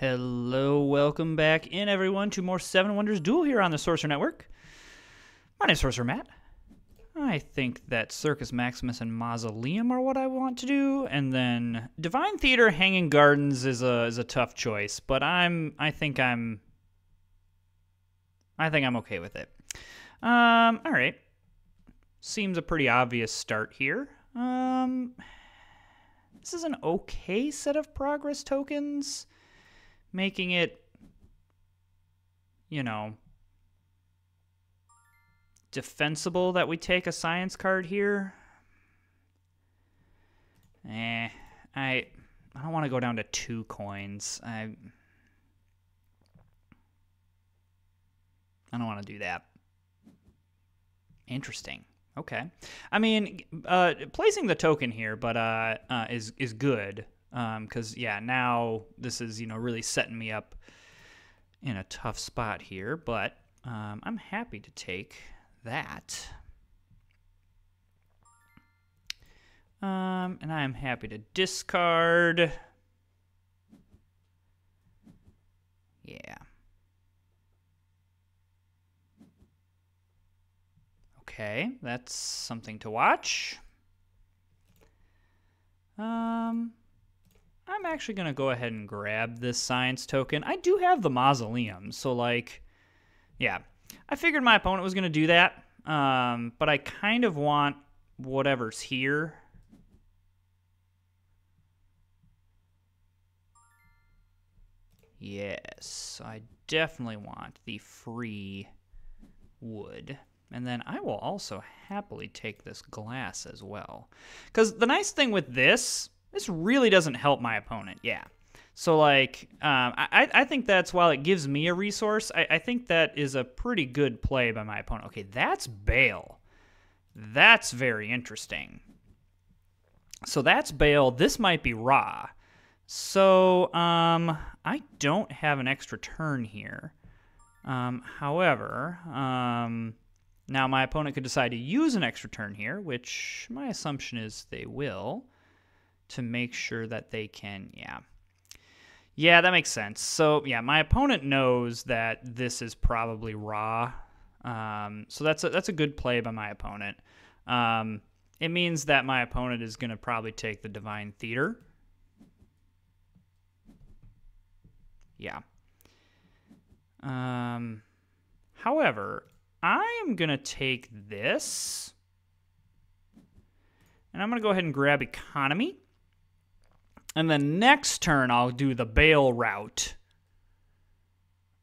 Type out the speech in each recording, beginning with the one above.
Hello, welcome back in, everyone, to more Seven Wonders Duel here on the Sorcerer Network. My name's Sorcerer Matt. I think that Circus Maximus and Mausoleum are what I want to do, and then Divine Theater, Hanging Gardens is a is a tough choice, but I'm I think I'm I think I'm okay with it. Um, all right, seems a pretty obvious start here. Um, this is an okay set of progress tokens making it, you know, defensible that we take a science card here. Eh, I I don't want to go down to two coins. I I don't want to do that. Interesting. Okay. I mean, uh, placing the token here, but uh, uh, is is good because um, yeah, now this is you know really setting me up in a tough spot here, but um, I'm happy to take that. Um, and I'm happy to discard. Yeah. Okay, that's something to watch. Um, I'm actually going to go ahead and grab this science token. I do have the mausoleum, so like, yeah. I figured my opponent was going to do that, um, but I kind of want whatever's here. Yes, I definitely want the free wood. And then I will also happily take this glass as well. Because the nice thing with this this really doesn't help my opponent. Yeah. So like, um, I I think that's while it gives me a resource, I, I think that is a pretty good play by my opponent. Okay, that's Baal. That's very interesting. So that's Baal. This might be Ra. So um, I don't have an extra turn here. Um, however, um, now my opponent could decide to use an extra turn here, which my assumption is they will to make sure that they can, yeah. Yeah, that makes sense. So, yeah, my opponent knows that this is probably Ra. Um, so that's a, that's a good play by my opponent. Um, it means that my opponent is going to probably take the Divine Theater. Yeah. Um, however, I am going to take this. And I'm going to go ahead and grab Economy. And then next turn, I'll do the Baal route.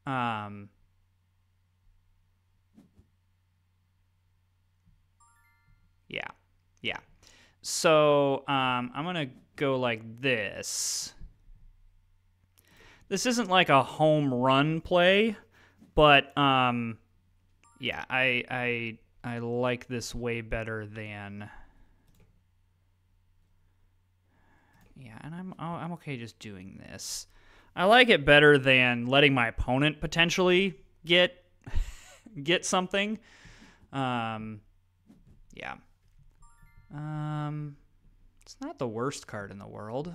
Um, yeah, yeah. So um, I'm going to go like this. This isn't like a home run play, but um, yeah, I, I, I like this way better than... Yeah, and I'm oh, I'm okay just doing this. I like it better than letting my opponent potentially get get something. Um, yeah. Um, it's not the worst card in the world,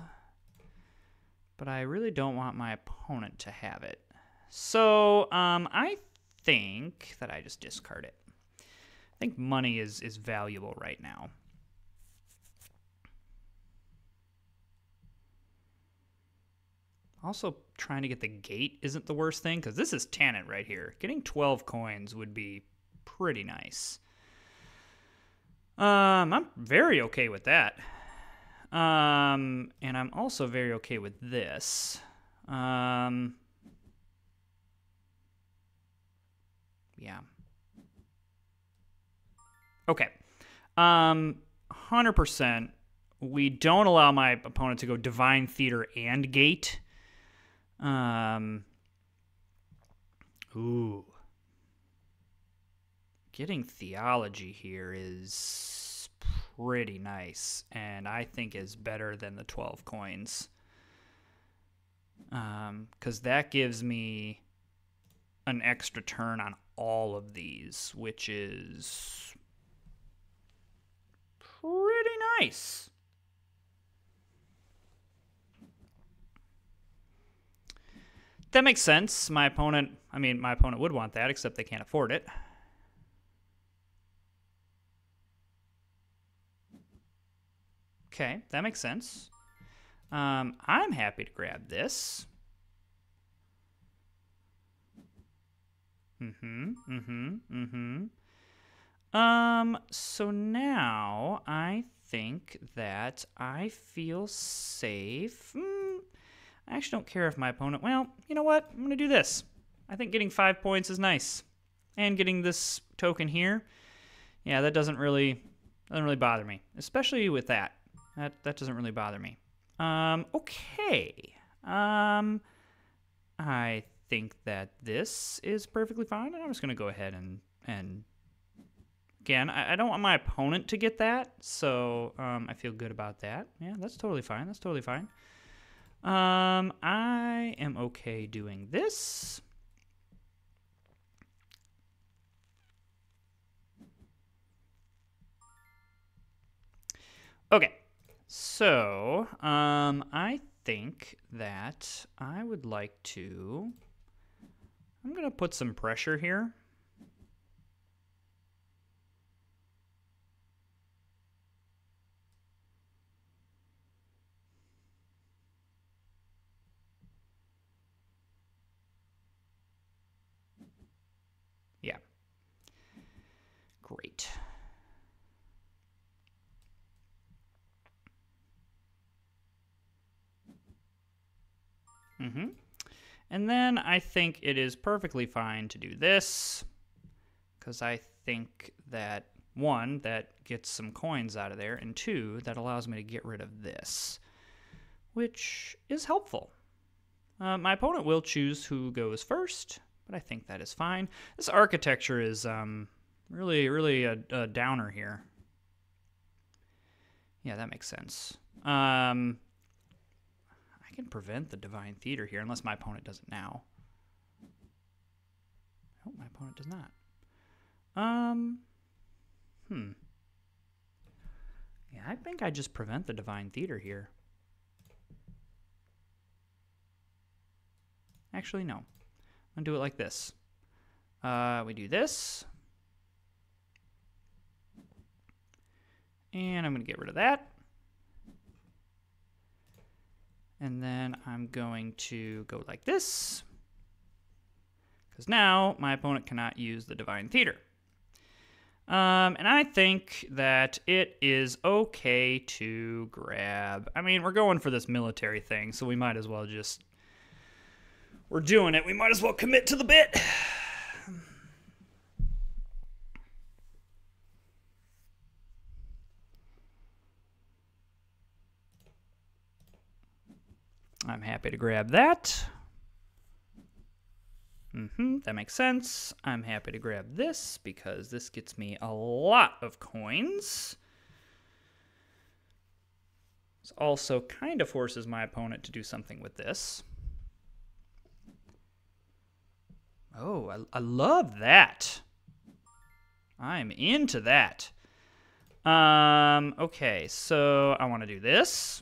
but I really don't want my opponent to have it. So um, I think that I just discard it. I think money is is valuable right now. Also, trying to get the gate isn't the worst thing, because this is Tanit right here. Getting 12 coins would be pretty nice. Um, I'm very okay with that. Um, and I'm also very okay with this. Um, yeah. Okay. Um, 100%. We don't allow my opponent to go Divine Theater and Gate. Um, ooh. Getting theology here is pretty nice, and I think is better than the 12 coins. Because um, that gives me an extra turn on all of these, which is pretty nice. That makes sense. My opponent, I mean, my opponent would want that, except they can't afford it. Okay, that makes sense. Um, I'm happy to grab this. Mm-hmm, mm-hmm, mm-hmm. Um, so now I think that I feel safe. Mm, I actually don't care if my opponent, well, you know what? I'm going to do this. I think getting five points is nice. And getting this token here, yeah, that doesn't really, doesn't really bother me. Especially with that. That, that doesn't really bother me. Um, okay. Um, I think that this is perfectly fine. And I'm just going to go ahead and, and again, I, don't want my opponent to get that, so um, I feel good about that. Yeah, that's totally fine. That's totally fine. Um, I am okay doing this. Okay, so, um, I think that I would like to. I'm going to put some pressure here. Yeah. Great. Mm-hmm. And then I think it is perfectly fine to do this because I think that one, that gets some coins out of there, and two, that allows me to get rid of this, which is helpful. Uh, my opponent will choose who goes first, but I think that is fine. This architecture is um, really, really a, a, downer here. Yeah, that makes sense. Um, I can prevent the Divine Theater here, unless my opponent does it now. Oh, my opponent does not. Um, hmm. Yeah, I think I just prevent the Divine Theater here. Actually, no. I'm going to do it like this. Uh, we do this. And I'm going to get rid of that. And then I'm going to go like this. Because now my opponent cannot use the Divine Theater. Um, and I think that it is okay to grab. I mean, we're going for this military thing, so we might as well just. We're doing it. We might as well commit to the bit. I'm happy to grab that. Mm-hmm, that makes sense. I'm happy to grab this because this gets me a lot of coins. This also kind of forces my opponent to do something with this. Oh, I, I love that. I'm into that. Um, okay, so I want to do this.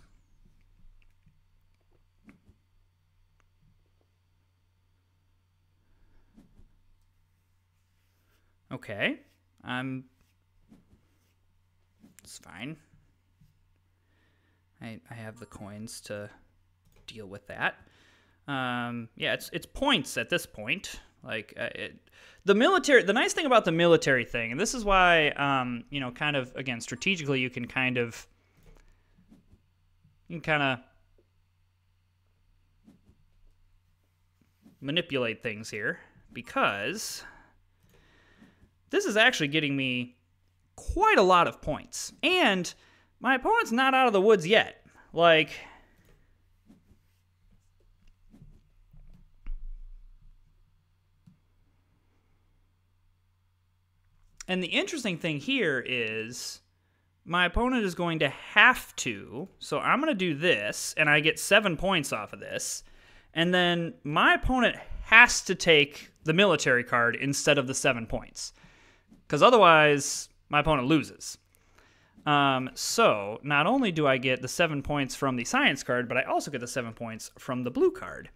Okay. Um, it's fine. I, I have the coins to deal with that. Um, yeah, it's it's points at this point. Like uh, it, the military. The nice thing about the military thing, and this is why, um, you know, kind of again strategically, you can kind of you can kind of manipulate things here because this is actually getting me quite a lot of points. And my opponent's not out of the woods yet. Like, And the interesting thing here is my opponent is going to have to. So I'm going to do this, and I get seven points off of this. And then my opponent has to take the military card instead of the seven points because otherwise my opponent loses. Um, so not only do I get the seven points from the science card, but I also get the seven points from the blue card,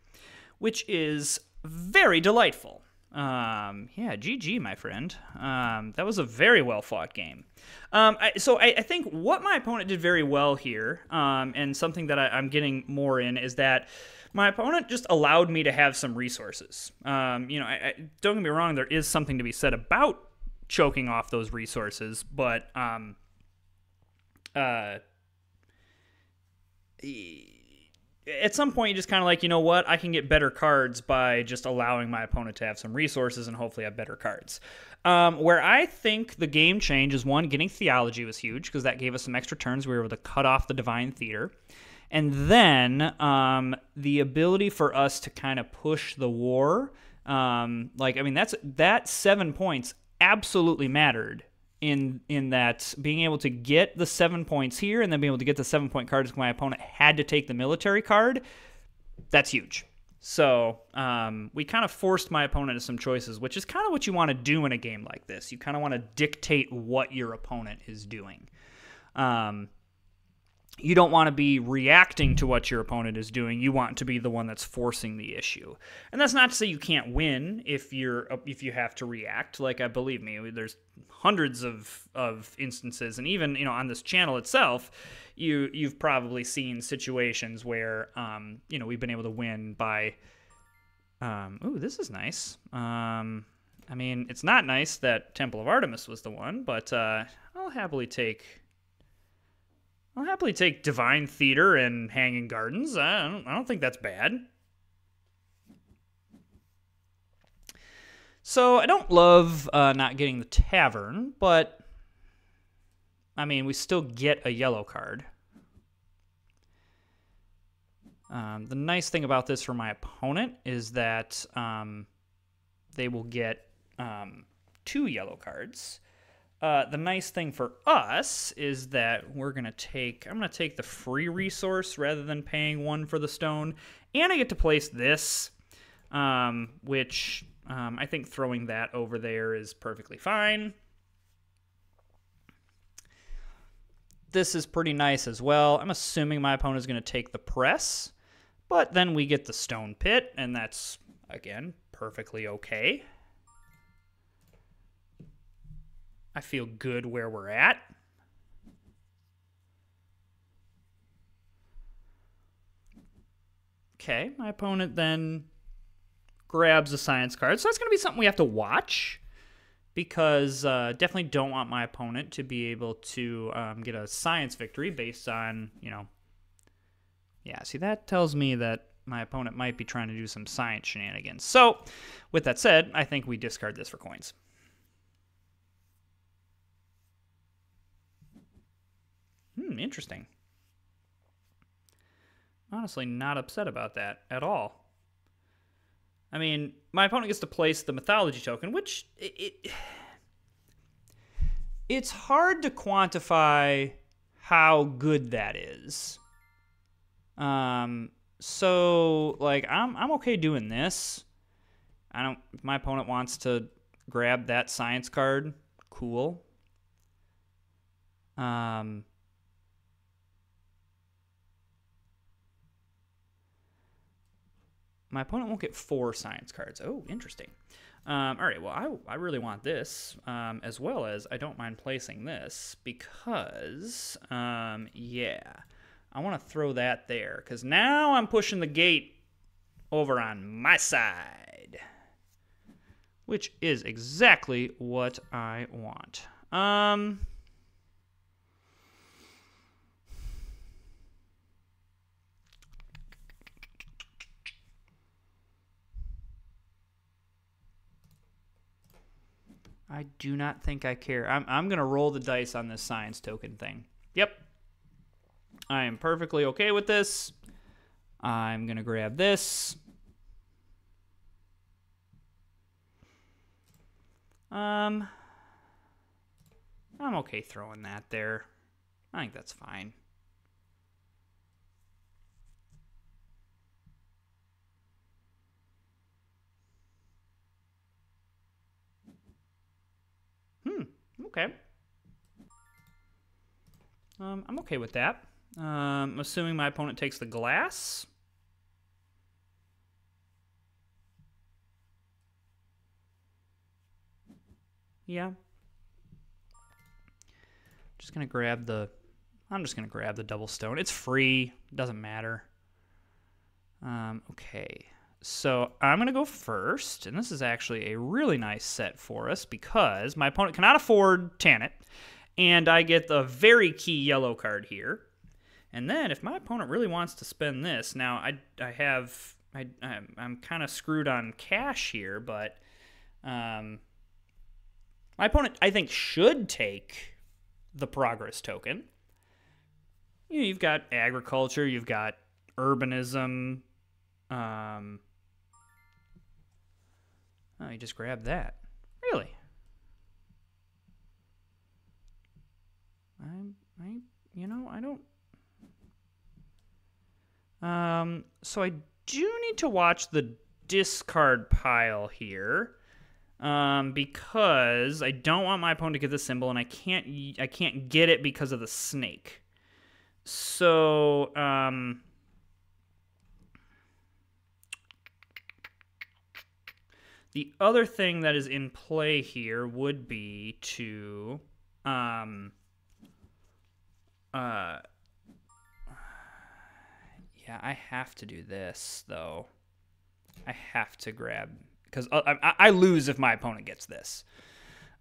which is very delightful. Um, yeah, GG, my friend. Um, that was a very well fought game. Um, I, so I, I, think what my opponent did very well here, um, and something that I, am getting more in, is that my opponent just allowed me to have some resources. Um, you know, I, don't get me wrong, there is something to be said about choking off those resources, but um, uh, at some point you just kind of like you know what? I can get better cards by just allowing my opponent to have some resources and hopefully have better cards. Um, where i think the game change is one getting theology was huge because that gave us some extra turns. We were able to cut off the divine theater. And then um, the ability for us to kind of push the war um, like i mean that's that seven points absolutely mattered in in that being able to get the seven points here and then being able to get the seven point cards my opponent had to take the military card. That's huge. So um, we kind of forced my opponent to some choices which is kind of what you want to do in a game like this. You kind of want to dictate what your opponent is doing. Um, you don't want to be reacting to what your opponent is doing. You want to be the one that's forcing the issue. And that's not to say you can't win if you're if you have to react. Like I believe me, there's hundreds of of instances and even, you know, on this channel itself, you you've probably seen situations where um, you know, we've been able to win by um, ooh, this is nice. Um, I mean, it's not nice that Temple of Artemis was the one, but uh, I'll happily take I'll happily take Divine Theater and Hanging Gardens. I don't, I don't think that's bad. So I don't love uh, not getting the Tavern, but I mean, we still get a yellow card. Um, the nice thing about this for my opponent is that um, they will get um, two yellow cards. Uh, the nice thing for us is that we're going to take, I'm going to take the free resource rather than paying one for the stone. And I get to place this, um, which um, I think throwing that over there is perfectly fine. This is pretty nice as well. I'm assuming my opponent is going to take the press, but then we get the stone pit, and that's, again, perfectly okay. I feel good where we're at. Okay, my opponent then grabs a science card. So that's going to be something we have to watch because uh, definitely don't want my opponent to be able to um, get a science victory based on, you know. Yeah, see, that tells me that my opponent might be trying to do some science shenanigans. So, with that said, I think we discard this for coins. Hmm, interesting. Honestly, not upset about that at all. I mean, my opponent gets to place the mythology token, which it, it it's hard to quantify how good that is. Um, so like I'm I'm okay doing this. I don't. My opponent wants to grab that science card, cool. Um, My opponent won't get four science cards. Oh, interesting. Um, all right, well, I, I really want this, um, as well as I don't mind placing this, because, um, yeah, I want to throw that there, because now I'm pushing the gate over on my side, which is exactly what I want. Um, I do not think I care. I'm, I'm going to roll the dice on this science token thing. Yep. I am perfectly okay with this. I'm going to grab this. Um, I'm okay throwing that there. I think that's fine. Okay. Um, I'm okay with that. Um, assuming my opponent takes the glass. Yeah. Just gonna grab the. I'm just gonna grab the double stone. It's free. Doesn't matter. Um, okay. So I'm gonna go first, and this is actually a really nice set for us because my opponent cannot afford Tanit, and I get the very key yellow card here. And then if my opponent really wants to spend this, now I I have I I'm, I'm kind of screwed on cash here, but um, my opponent I think should take the progress token. You know, you've got agriculture, you've got urbanism. Um, oh, you just grab that. Really? I, I, you know, I don't. Um, so I do need to watch the discard pile here. Um, because I don't want my opponent to get the symbol, and I can't I can't get it because of the snake. So um, the other thing that is in play here would be to um, uh, yeah, I have to do this though. I have to grab because uh, I, I, lose if my opponent gets this.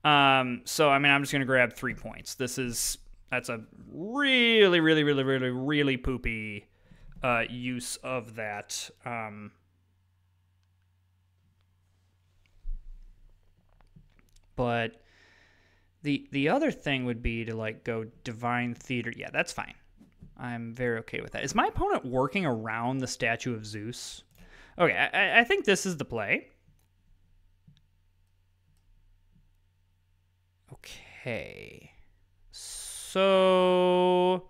Um, so I mean, I'm just gonna grab three points. This is that's a really, really, really, really, really poopy uh, use of that. Um, but the the other thing would be to like go divine theater. Yeah, that's fine. I'm very okay with that. Is my opponent working around the statue of Zeus? Okay, I, I think this is the play. Okay. So.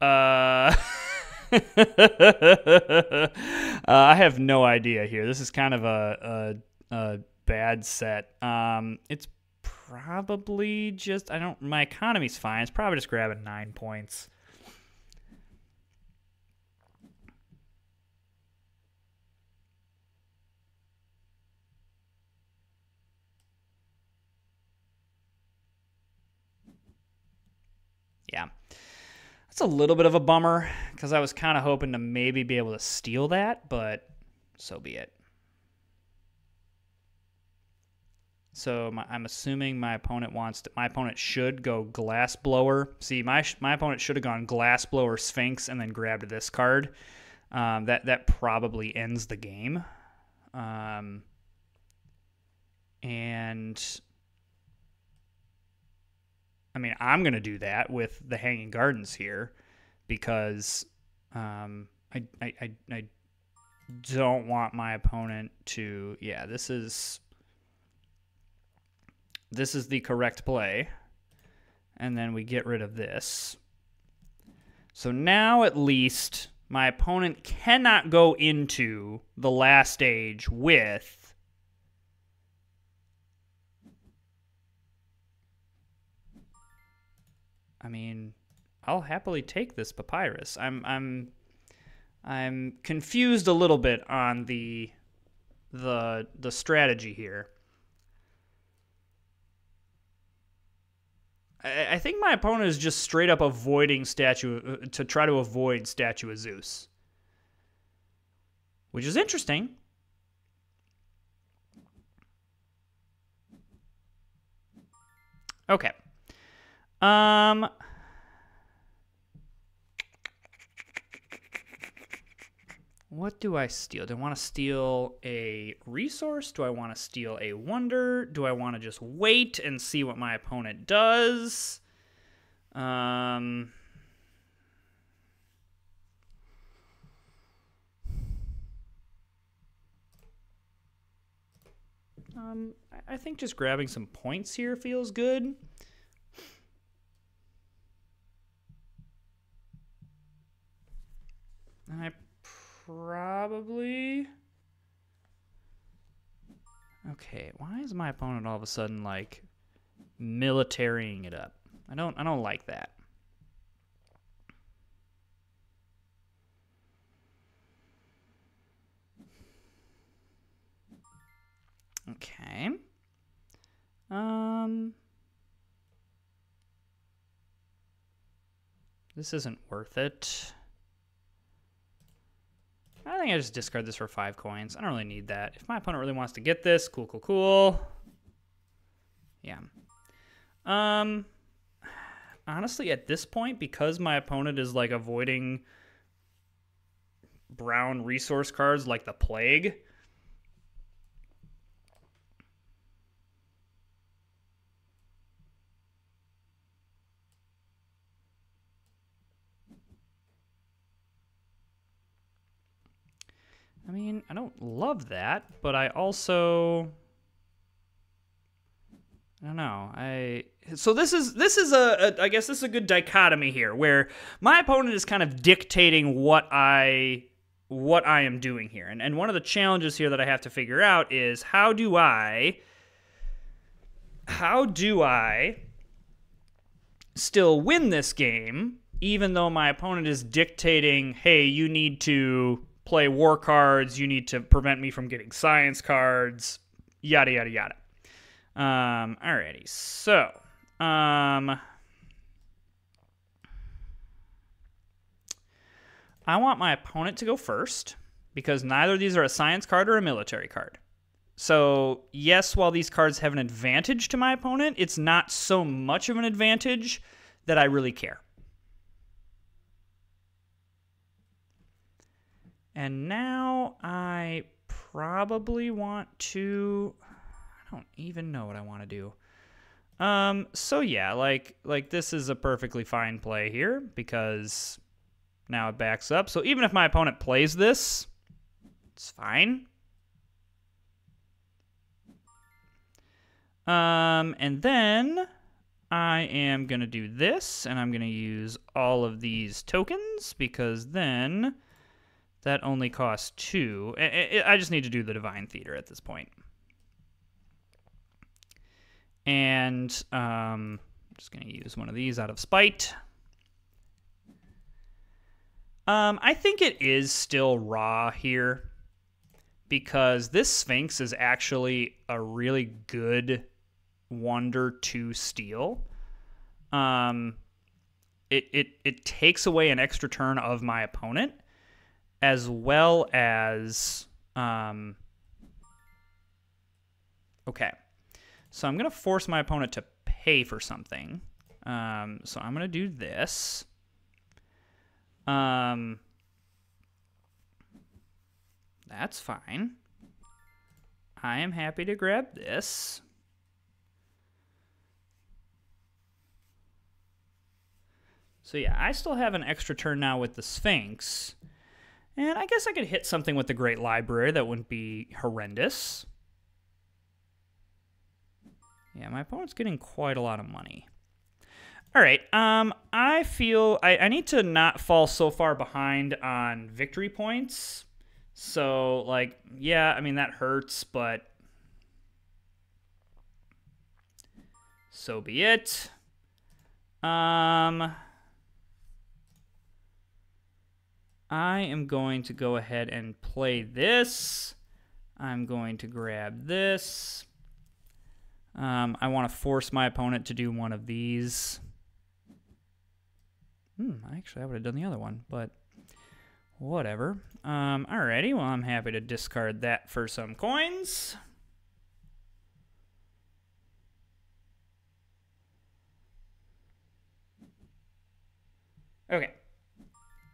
Uh, uh, I have no idea here. This is kind of a, a, a bad set. Um, it's probably just I don't. My economy's fine. It's probably just grabbing nine points. Yeah. That's a little bit of a bummer because I was kind of hoping to maybe be able to steal that, but so be it. So my, I'm assuming my opponent wants to, my opponent should go glass blower. See, my my opponent should have gone glass blower Sphinx and then grabbed this card. Um, that that probably ends the game. Um, and I mean, I'm gonna do that with the Hanging Gardens here because um, I, I I I don't want my opponent to. Yeah, this is this is the correct play. And then we get rid of this. So now at least my opponent cannot go into the last stage with I mean, I'll happily take this papyrus. I'm I'm I'm confused a little bit on the the the strategy here. I, I think my opponent is just straight up avoiding statue uh, to try to avoid statue of Zeus, which is interesting. Okay. Um. What do I steal? Do I want to steal a resource? Do I want to steal a wonder? Do I want to just wait and see what my opponent does? Um. Um, I think just grabbing some points here feels good. I probably. Okay, why is my opponent all of a sudden like militarying it up? I don't I don't like that. Okay. Um. This isn't worth it. I think I just discard this for five coins. I don't really need that. If my opponent really wants to get this, cool, cool, cool. Yeah. Um, honestly, at this point, because my opponent is like avoiding brown resource cards like the plague, I mean, I don't love that, but I also I don't know. I so this is this is a, a I guess this is a good dichotomy here where my opponent is kind of dictating what I what I am doing here. And and one of the challenges here that I have to figure out is how do I how do I still win this game even though my opponent is dictating, "Hey, you need to play war cards, you need to prevent me from getting science cards, yada yada yada." Um, alrighty, so um, I want my opponent to go first because neither of these are a science card or a military card. So, yes, while these cards have an advantage to my opponent, it's not so much of an advantage that I really care. And now I probably want to I don't even know what I want to do. Um, so yeah, like like this is a perfectly fine play here because now it backs up. So even if my opponent plays this, it's fine. Um, and then I am going to do this, and I'm going to use all of these tokens because then that only costs two. I just need to do the Divine Theater at this point. And um, I'm just going to use one of these out of spite. Um, I think it is still Ra here because this Sphinx is actually a really good Wonder to steal. Um, it, it, it takes away an extra turn of my opponent as well as. Um, okay. So I'm going to force my opponent to pay for something. Um, so I'm going to do this. Um, that's fine. I am happy to grab this. So yeah, I still have an extra turn now with the Sphinx. And I guess I could hit something with the Great Library that wouldn't be horrendous. Yeah, my opponent's getting quite a lot of money. All right, um, I feel I, I need to not fall so far behind on victory points. So, like, yeah, I mean, that hurts, but so be it. Um, I am going to go ahead and play this. I'm going to grab this. Um, I want to force my opponent to do one of these. Hmm, actually, I would have done the other one, but whatever. Um, alrighty, well, I'm happy to discard that for some coins. Okay.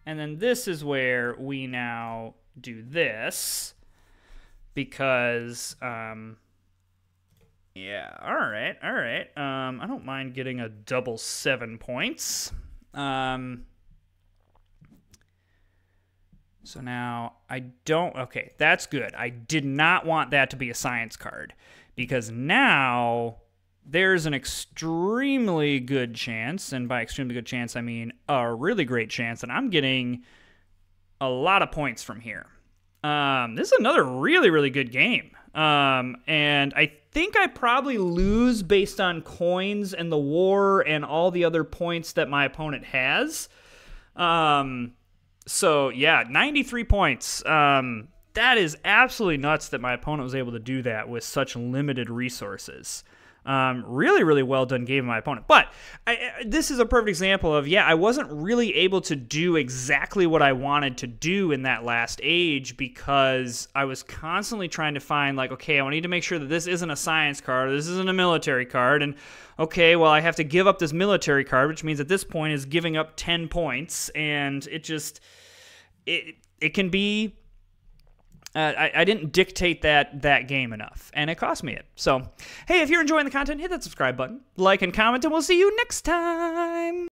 And then this is where we now do this because um, yeah, all right, all right. Um, I don't mind getting a double seven points. Um, so now I don't. Okay, that's good. I did not want that to be a science card because now there's an extremely good chance, and by extremely good chance, I mean a really great chance, that I'm getting a lot of points from here. Um, this is another really, really good game. Um, and I think I probably lose based on coins and the war and all the other points that my opponent has. Um, so yeah, 93 points. Um, that is absolutely nuts that my opponent was able to do that with such limited resources. Um, really, really well done game of my opponent. But I, this is a perfect example of, yeah, I wasn't really able to do exactly what I wanted to do in that last age because I was constantly trying to find, like, okay, I need to make sure that this isn't a science card, this isn't a military card, and okay, well, I have to give up this military card, which means at this point is giving up 10 points, and it just, it, it can be uh, I, I, didn't dictate that that game enough, and it cost me it. So, hey, if you're enjoying the content, hit that subscribe button, like and comment, and we'll see you next time.